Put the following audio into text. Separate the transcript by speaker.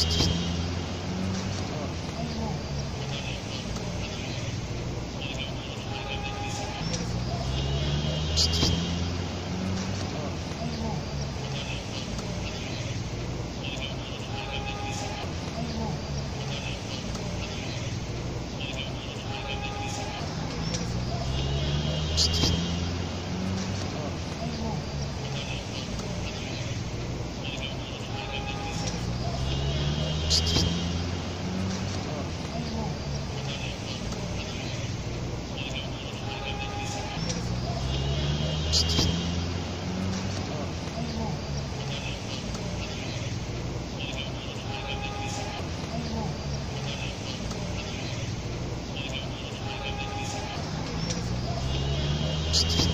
Speaker 1: Thank you. Just